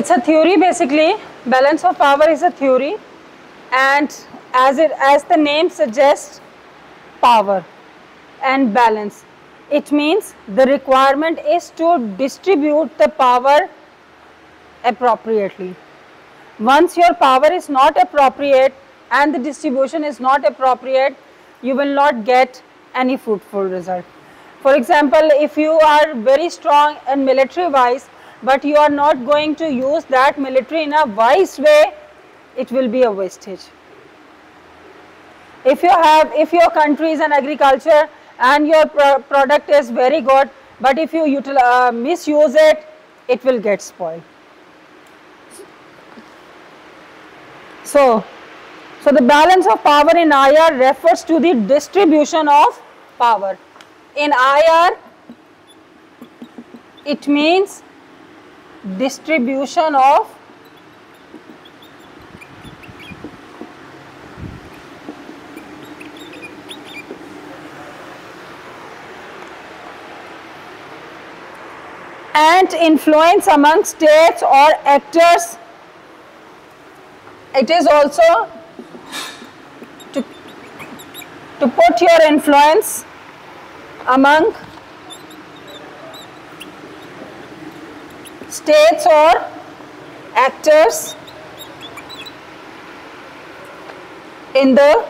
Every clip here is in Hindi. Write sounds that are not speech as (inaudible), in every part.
it's a theory basically. Balance of power is a theory. And as it as the name suggests power and balance. It means the requirement is to distribute the power appropriately. Once your power is not appropriate and the distribution is not appropriate you will not get any fruitful result. For example if you are very strong and military wise but you are not going to use that military in a wise way it will be a wastage. If you have if your country is an agriculture and your pro product is very good but if you uh, misuse it it will get spoiled. So so the balance of power in IR refers to the distribution of power. In IR it means distribution of and influence among states or actors. It is also to, to put your influence among states or actors in the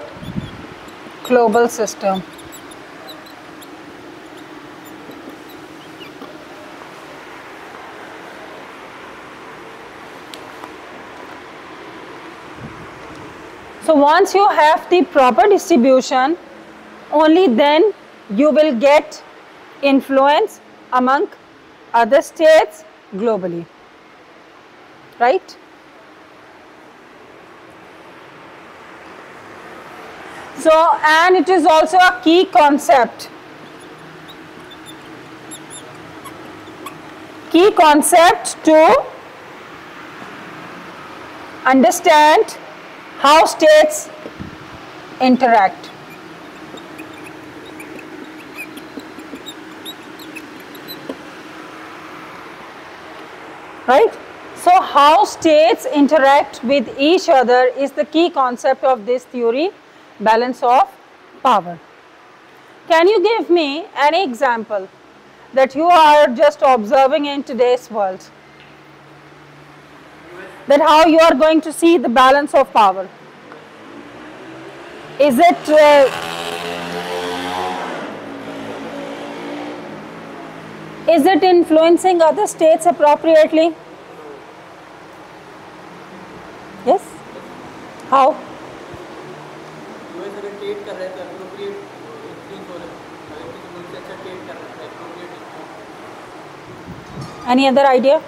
global system. So once you have the proper distribution, only then you will get influence among other states globally. Right? So, and it is also a key concept. Key concept to understand how states interact. Right? So how states interact with each other is the key concept of this theory, balance of power. Can you give me any example that you are just observing in today's world? that how you are going to see the balance of power. Is it uh, is it influencing other states appropriately? Yes? How? Any other idea?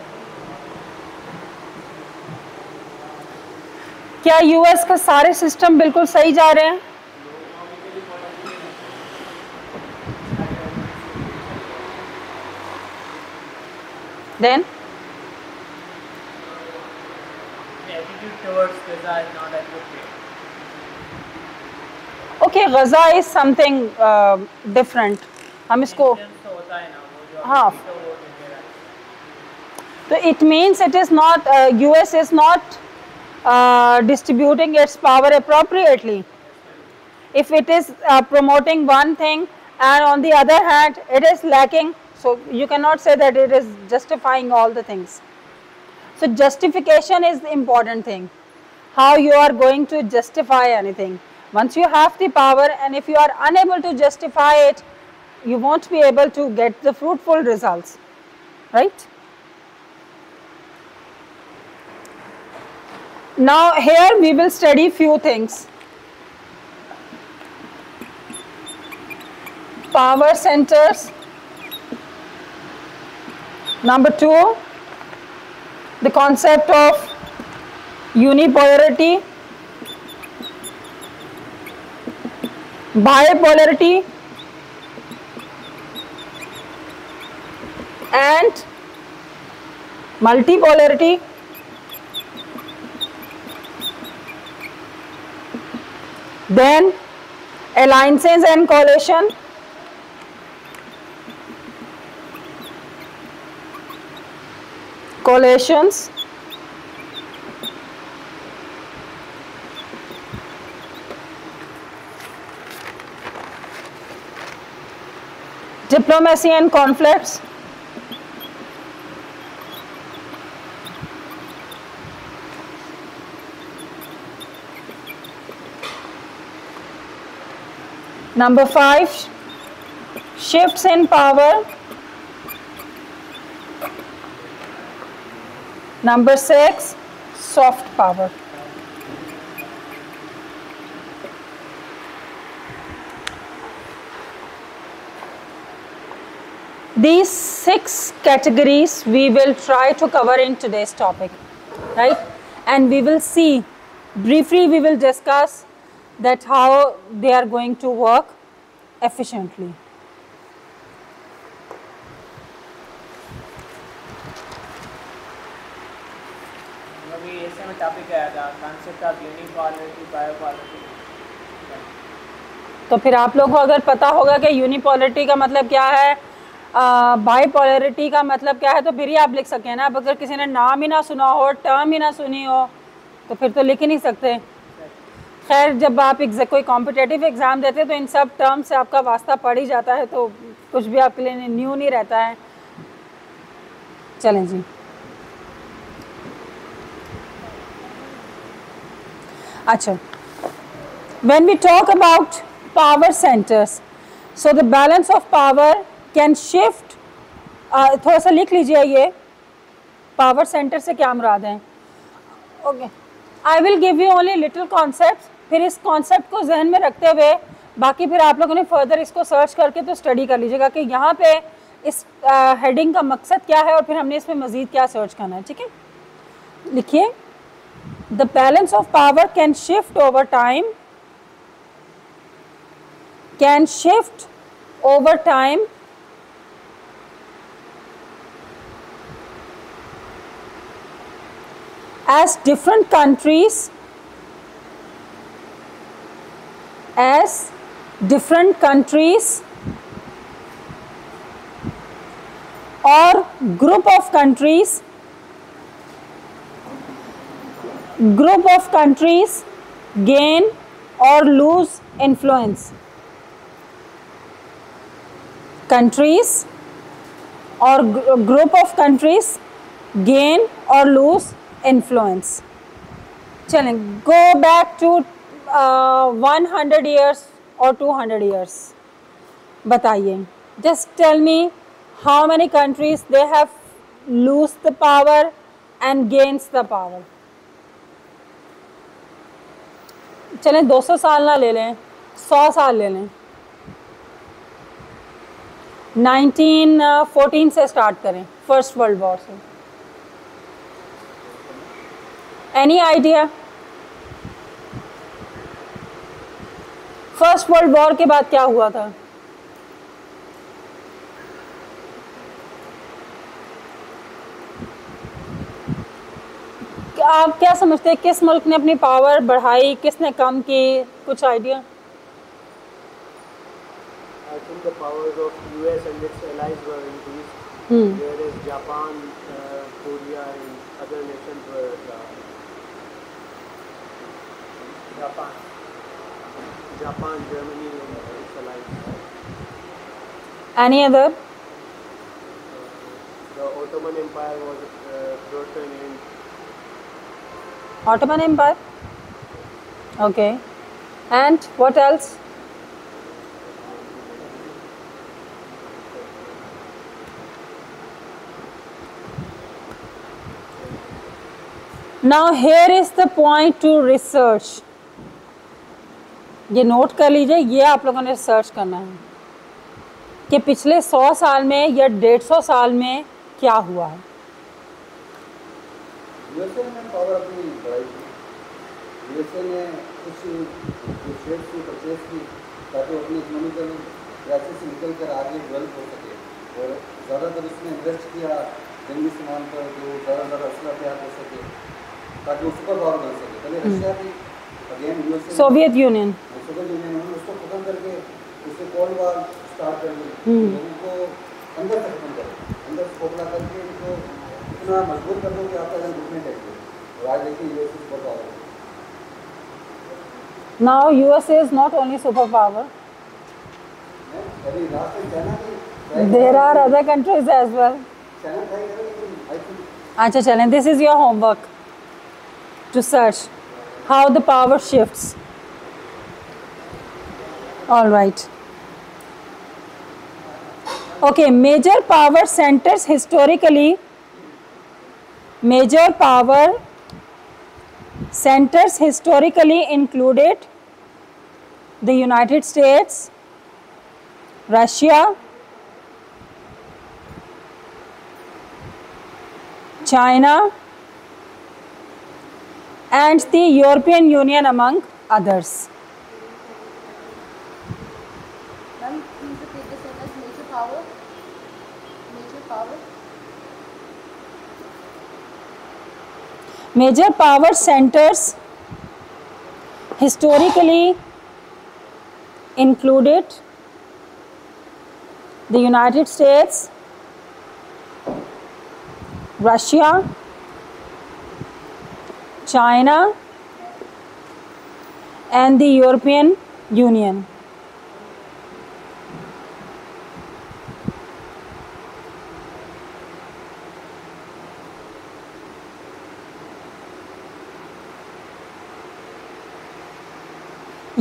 क्या यूएस का सारे सिस्टम बिल्कुल सही जा रहे हैं Then okay Gaza is something different हम इसको हाँ तो it means it is not US is not uh, distributing its power appropriately. If it is uh, promoting one thing and on the other hand it is lacking, so you cannot say that it is justifying all the things. So justification is the important thing, how you are going to justify anything. Once you have the power and if you are unable to justify it, you won't be able to get the fruitful results, right? Now here we will study few things. Power centers. Number two, the concept of unipolarity, bipolarity, and multipolarity. Then alliances and coalition. Relations, diplomacy and conflicts. Number 5 shifts in power. Number six, soft power. These six categories we will try to cover in today's topic, right? And we will see, briefly we will discuss that how they are going to work efficiently. Topic आया था कॉन्सेप्ट ऑफ़ यूनिपॉलिटी तो फिर आप लोगों को अगर पता होगा कि यूनिपोलरिटी का मतलब क्या है बाईपोलरिटी का मतलब क्या है तो फिर ही आप लिख सकें ना। अब अगर किसी ने नाम ही ना सुना हो टर्म ही ना सुनी हो तो फिर तो लिख ही नहीं सकते। खैर, जब आप कोई कॉम्पिटेटिव एग्ज़ाम देते हैं तो इन सब टर्म से आपका वास्ता पड़ ही जाता है तो कुछ भी आपके लिए न्यू नहीं रहता है। चलें जी। अच्छा we talk about power centers so the balance of power can shift uh, थोड़ा सा लिख लीजिए ये पावर सेंटर से क्या मुराद है? Okay I will give you only little concept फिर इस कॉन्सेप्ट को जहन में रखते हुए बाकी फिर आप लोगों ने फर्दर इसको सर्च करके तो स्टडी कर लीजिएगा कि यहाँ पे इस हेडिंग uh, का मकसद क्या है और फिर हमने इसमें मज़ीद क्या सर्च करना है ठीक है? लिखिए। The balance of power can shift over time can shift over time as different countries as different countries or group of countries group of countries gain or lose influence countries or gr- group of countries gain or lose influence चलें go back to uh, 100 years or 200 years बताइए just tell me how many countries they have lose the power and gains the power चलें 200 साल ना ले लें 100 साल ले लें। 1914 से स्टार्ट करें, फ़र्स्ट वर्ल्ड वॉर से। Any idea first world war के बाद क्या हुआ था? आप क्या समझते हैं किस मुल्क ने अपनी पावर बढ़ाई किसने कम की कुछ idea I think the powers of US and its allies were increased, hmm whereas Japan, uh, Korea and other nations were uh, Japan, Japan, Germany and its allies. Any other The Ottoman Empire was uh, brought to an end. Ottoman Empire. Okay. And what else? Now here is the point to research. ये नोट कर लीजिए ये आप लोगों ने रिसर्च करना है कि पिछले सौ साल में या डेढ़ सौ साल में क्या हुआ है यूएसए ने पावर अपनी बढ़ाई थी। यूएसए ने कुछ शेयर की परचेज की ताकि अपनी इकोनॉमिकल क्राइसिस से निकल कर आगे डेवलप हो सके। और ज़्यादातर उसने इन्वेस्ट किया जंगी सामान पर जो ज़्यादा ज़्यादा असला तैयार कर सके ताकि वो सुपर पावर बन सके। पहले रशिया भी again USA Soviet Union Soviet Union उन्होंने उसको खत्म करके उससे कोल्ड वार स्टार्ट कर दी। हम्म। लोगों को अंदर से खत्म करो अंदर से खोखला करके उनको इतना मजबूर कर दो कि आपका Why? Now USA is not only superpower. There are other countries as well. Acha. This is your homework to search how the power shifts. All right. Okay, major power centers historically, major power centers historically included the united states russia china and the european union among others Ma'am, please the. Major power. Major power. Major power centers historically included the United States, Russia, China, and the European Union.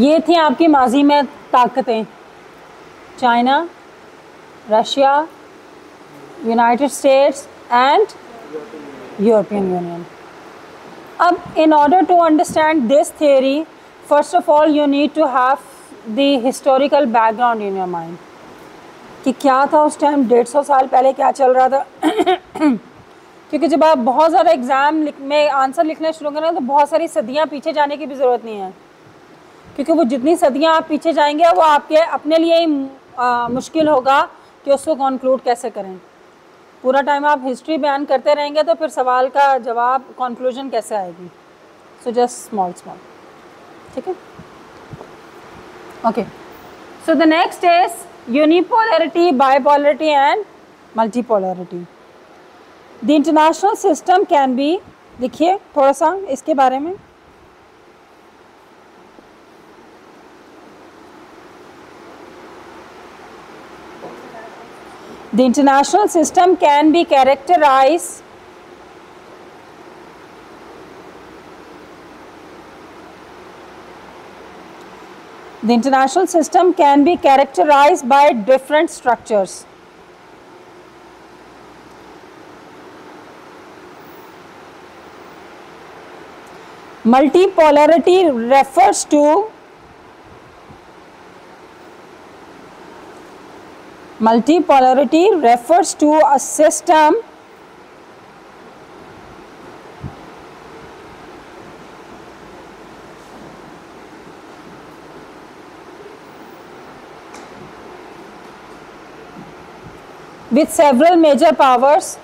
ये थी आपकी माजी में ताकतें। China, Russia, United States and European Union. अब in order to understand this theory first of all you need to have the historical background in your mind कि क्या था उस टाइम डेढ़ सौ साल पहले क्या चल रहा था? (clears throat) क्योंकि जब आप बहुत ज़्यादा एग्ज़ाम में आंसर लिखना शुरू करें तो बहुत सारी सदियाँ पीछे जाने की भी ज़रूरत नहीं है। क्योंकि वो जितनी सदियाँ आप पीछे जाएँगे, वो आपके, अपने लिए ही मुश्किल होगा कि उसको कॉन्क्लूड कैसे करें। पूरा टाइम आप हिस्ट्री बयान करते रहेंगे तो फिर सवाल का जवाब कॉन्क्लूजन कैसे आएगी? सो जस्ट स्मॉल स्मॉल ठीक है? Okay so the next is unipolarity bipolarity and multipolarity the international system can be लिखिए थोड़ा सा इसके बारे में। The international system can be characterized The international system can be characterized by different structures. Multipolarity refers to Multipolarity refers to a system with several major powers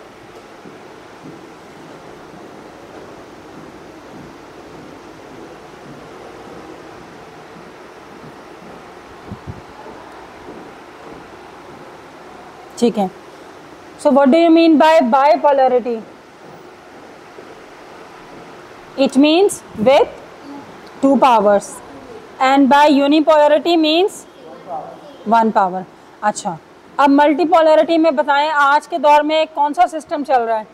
ठीक है। So what do you mean by by bipolarity it means with two powers and by unipolarity means one power अच्छा अब मल्टीपोलरिटी में बताएँ, आज के दौर में एक कौन सा सिस्टम चल रहा है?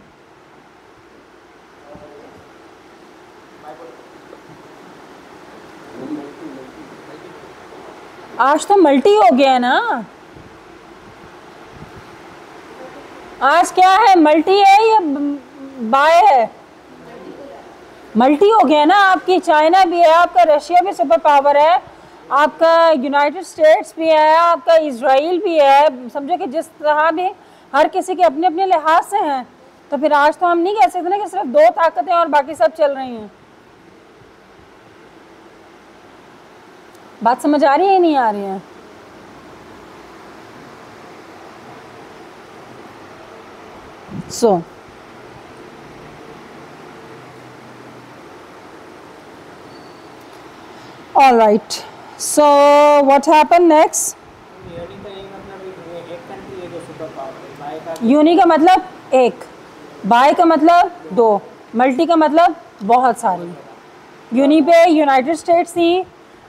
आज तो मल्टी हो गया है ना। आज क्या है? मल्टी है या बाय है? मल्टी हो गया ना आपकी। चाइना भी है, आपका रशिया भी सुपर पावर है, आपका यूनाइटेड स्टेट्स भी है, आपका इसराइल भी है। समझो कि जिस तरह भी हर किसी के अपने अपने लिहाज से हैं तो फिर आज तो हम नहीं कह सकते ना कि सिर्फ़ दो ताकतें और बाकी सब चल रही हैं। बात समझ आ रही है नहीं आ रही है? So, all right. So, what happened next? Uni का मतलब एक बाय का मतलब दो मल्टी का मतलब बहुत सारी। यूनी पे यूनाइटेड स्टेट्स थी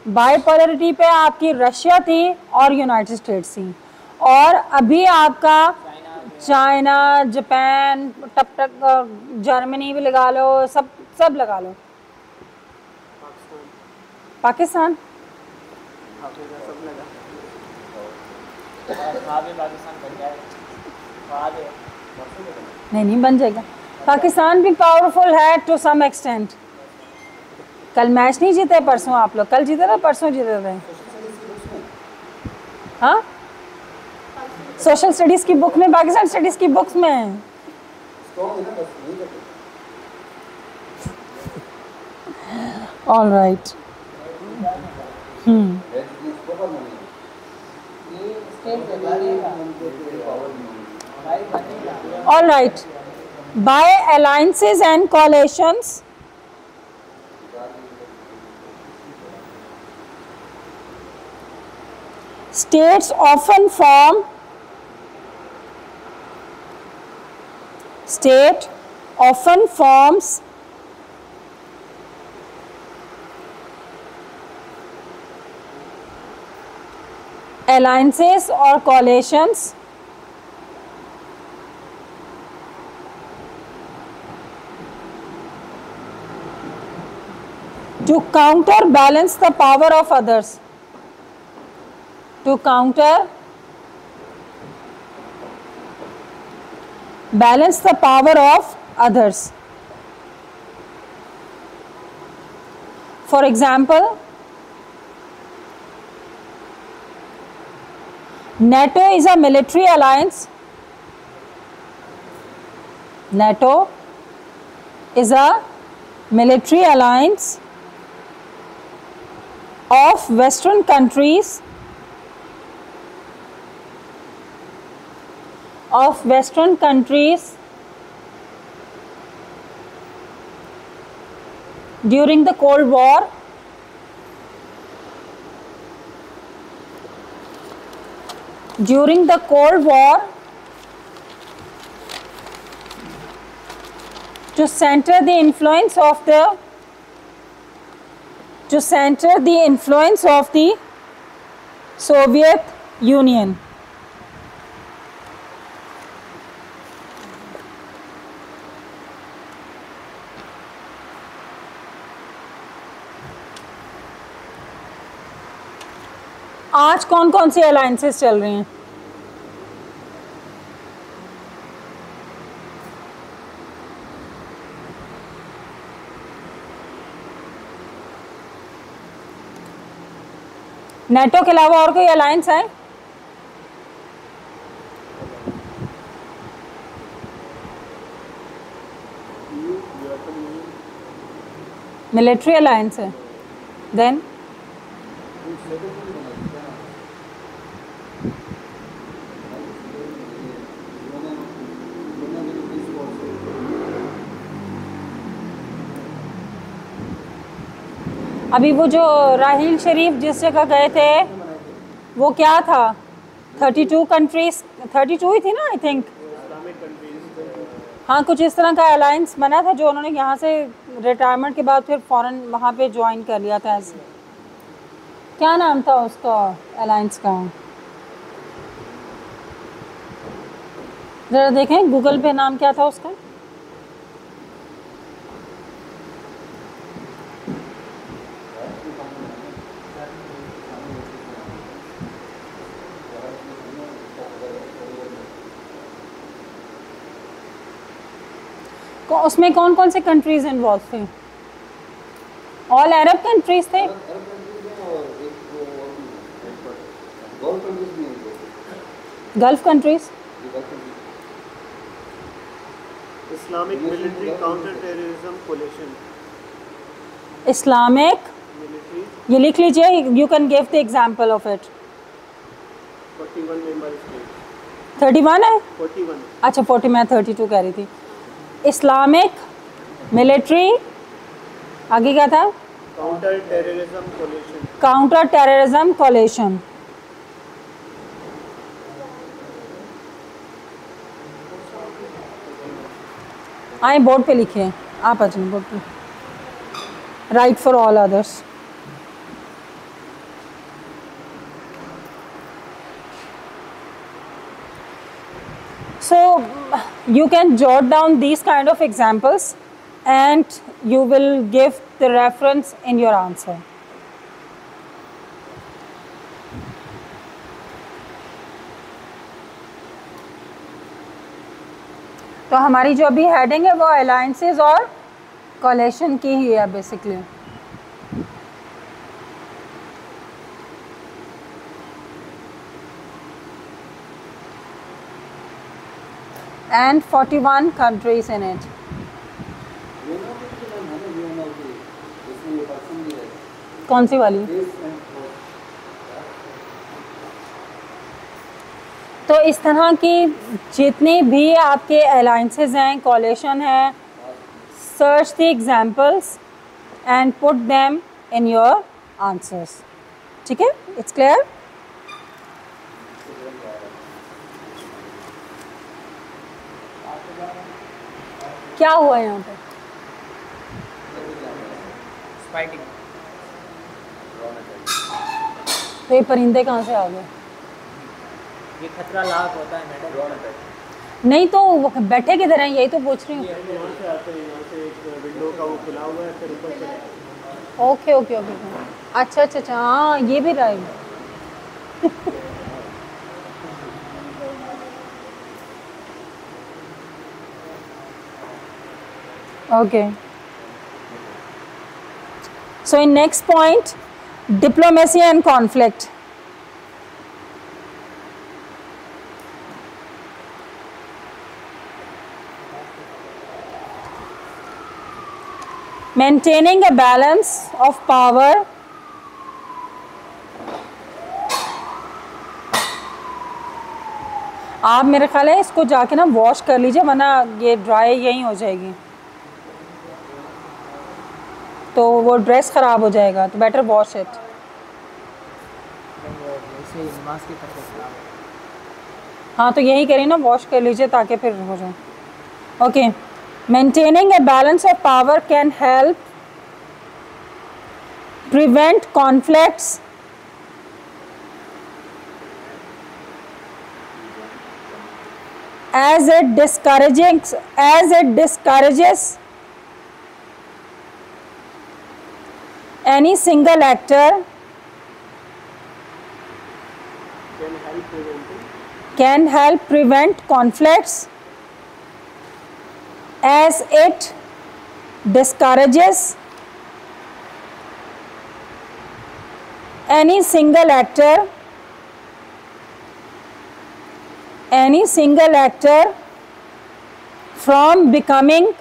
बाय पोलरिटी पे आपकी रशिया थी और यूनाइटेड स्टेट्स थी। और अभी आपका चाइना जापान टप टक जर्मनी भी लगा लो सब सब लगा लो। पाकिस्तान। नहीं नहीं बन जाएगा। पाकिस्तान भी पावरफुल है टू सम एक्सटेंट कल मैच नहीं जीते परसों आप लोग। कल जीते थे परसों जीते थे। हाँ? सोशल स्टडीज़ की बुक में पाकिस्तान स्टडीज़ की बुक्स में। नहीं करते ऑल राइट बाय है एंड बहुत मनी है ये state often forms alliances or coalitions. To counterbalance the power of others. To counter balance the power of others. For example nato is a military alliance. Nato is a military alliance of western countries of western countries during the cold war during the cold war to center the influence of the to center the influence of the Soviet Union. आज कौन कौन सी अलायंसेस चल रही हैं? नेटो के अलावा और कोई अलायंस है? मिलिट्री अलायंस है। देन अभी वो जो राहिल शरीफ जिस जगह गए थे, वो क्या था? 32 कंट्रीज़ 32 ही थी ना आई थिंक हाँ कुछ इस तरह का अलायंस बना था जो उन्होंने यहाँ से रिटायरमेंट के बाद फिर फ़ौरन वहाँ पे ज्वाइन कर लिया था ऐसे। क्या नाम था उसका अलायंस का? ज़रा देखें गूगल पे नाम क्या था उसका? उसमें कौन कौन से कंट्रीज़ इन्वॉल्व थे? ऑल अरब कंट्रीज़ थे? Gulf countries countries Islamic Military Counter-Terrorism Coalition. Islamic ये लिख लीजिए you can give the example of it 41 member states. 31 है? 41. अच्छा 40 मैं 32 कह रही थी। इस्लामिक मिलिट्री आगे क्या था? Counter terrorism. Counter terrorism coalition आए बोर्ड पे लिखिए आप जाइए बोर्ड पे। Right for all others you can jot down these kind of examples and you will give the reference in your answer तो हमारी जो अभी हेडिंग है वो अलायंसेस और कॉलेशन की ही है basically and 41 countries in it. कौन सी वाली? तो इस तरह की जितनी भी आपके अलाइंसेस हैं कॉलेशन है search the examples and put them in your answers ठीक है? इट्स क्लियर क्या हुआ यहाँ पे? तो ये परिंदे कहाँ से आ गए? ये खतरा लाख होता है मैडम। नहीं तो बैठे किधर हैं? यही तो पूछ रही हूँ। यहाँ से आते हैं यहाँ से एक विंडो का वो खुला हुआ है फिर ऊपर चले जाते हैं। Okay okay okay. ओके। अच्छा अच्छा अच्छा। हाँ ये भी right okay so in next point diplomacy and conflict maintaining a balance of power आप मेरे ख्याल है इसको जाके ना वॉश कर लीजिए वरना ये ड्राई यहीं हो जाएगी तो वो ड्रेस ख़राब हो जाएगा तो बेटर वॉश इट हाँ तो यही करिए ना वॉश कर लीजिए ताकि फिर हो जाए। Okay maintaining a balance of power can help prevent conflicts. As it discourages, as it discourages any single actor? Can help preventing can help prevent conflicts? As it discourages? Any single actor? Any single actor from becoming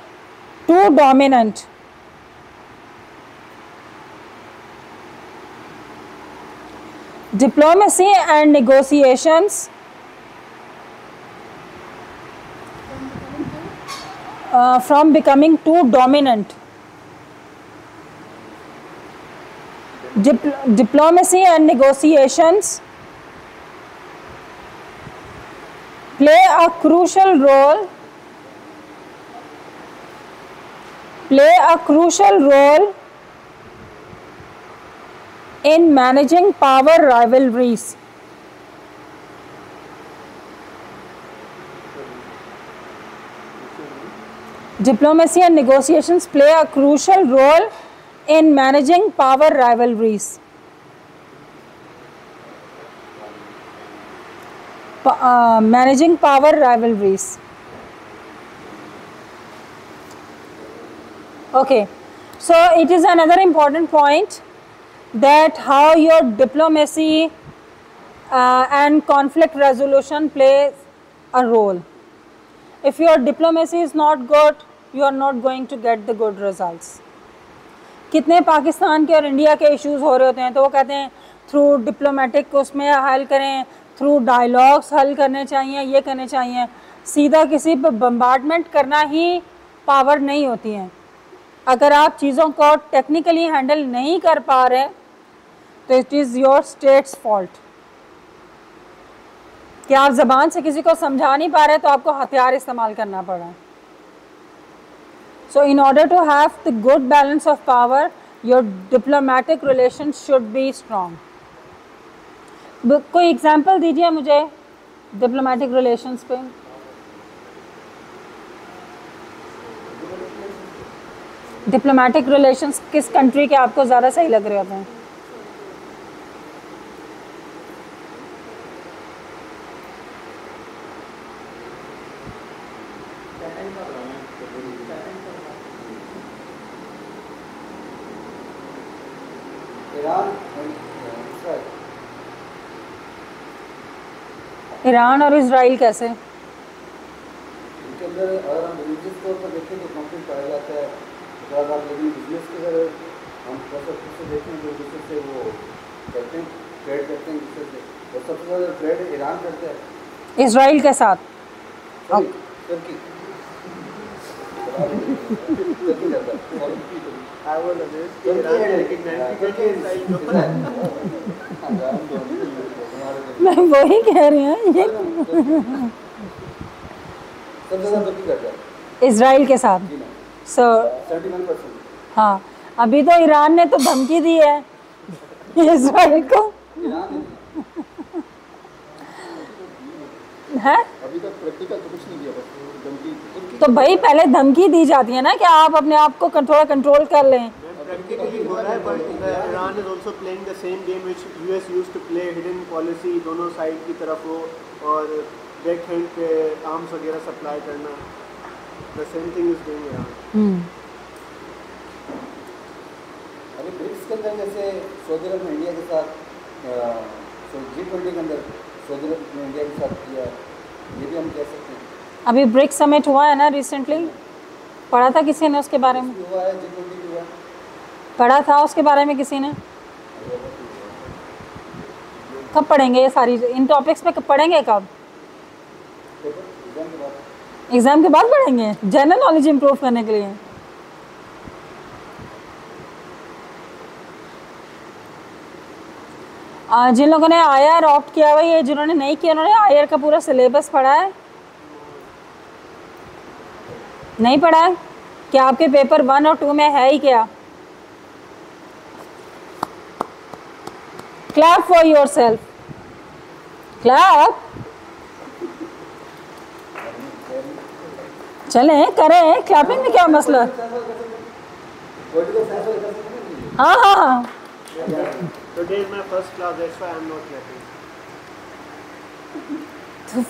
too dominant diplomacy and negotiations uh, from becoming too dominant. Dipl- diplomacy and negotiations play a crucial role play a crucial role in managing power rivalries Diplomacy and negotiations play a crucial role in managing power rivalries. Uh, managing power rivalries. Okay, so it is another important point that how your diplomacy uh, and conflict resolution plays a role. if your diplomacy is not good you are not going to get the good results. कितने पाकिस्तान के और इंडिया के इश्यूज़ हो रहे होते हैं तो वो कहते हैं थ्रू डिप्लोमेटिक उसमें हल करें थ्रू डायलॉग्स हल करने चाहिए ये करने चाहिए। सीधा किसी पर बम्बार्डमेंट करना ही पावर नहीं होती है। अगर आप चीज़ों को टेक्निकली हैंडल नहीं कर पा रहे तो it is your state's fault कि आप ज़बान से किसी को समझा नहीं पा रहे तो आपको हथियार इस्तेमाल करना पड़ा। So in order to have the good balance of power your diplomatic relation should be strong कोई एग्जांपल दीजिए मुझे डिप्लोमेटिक रिलेशंस पे। डिप्लोमेटिक रिलेशंस किस कंट्री के आपको ज़्यादा सही लग रहे होते हैं? ईरान और इसराइल। कैसे? इनके अंदर अगर हम रिलीजियस तौर पर देखें तो कॉन्फ्लिक्ट पाया जाता है। अगर आप यदि बिज़नेस के अगर हम परस्पेक्टिव से देखें तो दूसरे से वो करते हैं ट्रेड करते हैं दूसरे से। और सबसे ज़्यादा ट्रेड ईरान करता है। इसराइल के साथ। तुर्की तुर्की करता sorry. I was amazed कि तुर्की ईरान लेकिन 90 तुर्की percent Israel के ऊपर हम दोनों हमारे दोनों। मैं वही कह रही हूँ ये सबसे ज़्यादा तुर्की करता है इसराइल के साथ सो हाँ अभी तो ईरान ने तो धमकी दी है (laughs) इसराइल को ईरान है? अभी तक प्रैक्टिकल तो कुछ नहीं किया बस धमकी तो भाई पहले धमकी दी जाती है ना कि आप अपने आप को थोड़ा कंट्रोल कर लें। Practically हो रहा है but Iran is also playing the same game which US used to play hidden policy दोनों साइड की तरफ़ हो और बैक हैंड पे आर्म्स वगैरह सप्लाई करना। The same thing is doing Iran. Hmm, अभी ब्रिक्स के अंदर जैसे सऊदी अरब ने इंडिया के साथ जी ट्वेंटी के अंदर सऊदी अरब ने इंडिया के साथ किया ये भी हम कह सकते हैं। अभी ब्रिक समिट हुआ है ना रिसेंटली पढ़ा था किसी ने उसके बारे में? हुआ है हुआ। पढ़ा था उसके बारे में किसी ने? कब पढ़ेंगे ये सारी? इन टॉपिक्स पे कब पढ़ेंगे कब? एग्ज़ाम के बाद। एग्ज़ाम के बाद पढ़ेंगे? जनरल नॉलेज इम्प्रूव करने के लिए। जिन लोगों ने आई आर ऑप्ट किया हुआ है जिन्होंने नहीं किया, उन्होंने आई आर का पूरा सिलेबस पढ़ा है। नहीं पढ़ा है? क्या आपके पेपर वन और टू में है ही क्या? Clap for yourself clap चले, करें क्लैपिंग में क्या मसला? हाँ हाँ हाँ। Today is my first class that's why I'm not clapping.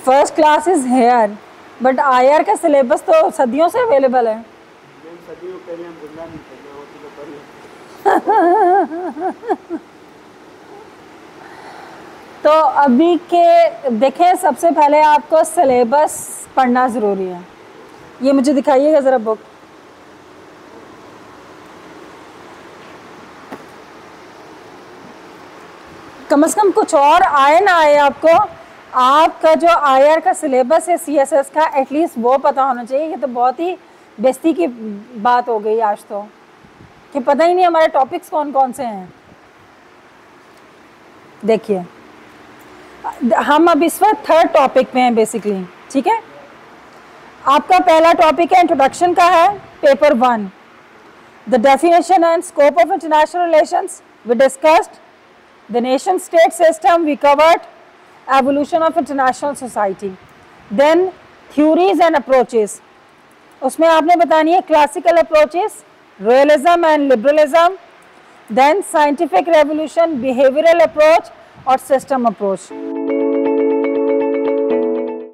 First class is here but IR का सिलेबस तो सदियों से अवेलेबल है। मैम सदियों पहले हम ज़िंदा नहीं थे मैं होती तो पढ़। (laughs) तो अभी के देखें सबसे पहले आपको सिलेबस पढ़ना ज़रूरी है। ये मुझे दिखाइएगा ज़रा बुक कम से कम कुछ और आए ना आए आपको। आपका जो आयर का सिलेबस है सीएसएस का एटलीस्ट वो पता होना चाहिए। ये तो बहुत ही बेस्ती की बात हो गई आज तो। कि पता ही नहीं हमारे टॉपिक्स कौन कौन से हैं। देखिए, हम अब इस वक्त थर्ड टॉपिक पे हैं बेसिकली ठीक है? आपका पहला टॉपिक है इंट्रोडक्शन का है paper one the definition and scope of international relations we discussed the nation state system we covered evolution of international society then theories and approaches उसमें आपने बतानी है classical approaches realism and liberalism then scientific revolution behavioural approach और सिस्टम अप्रोच